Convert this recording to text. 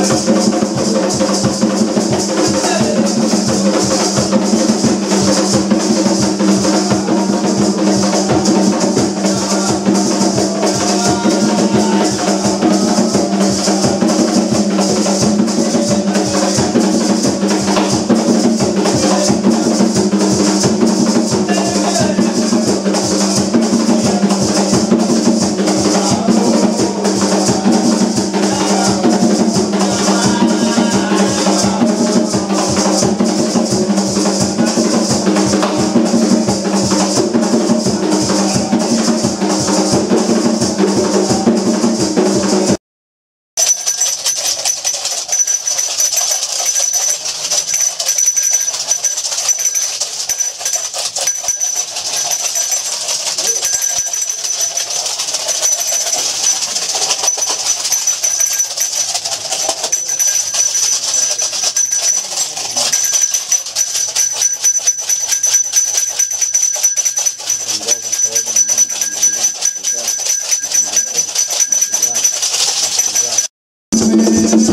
This is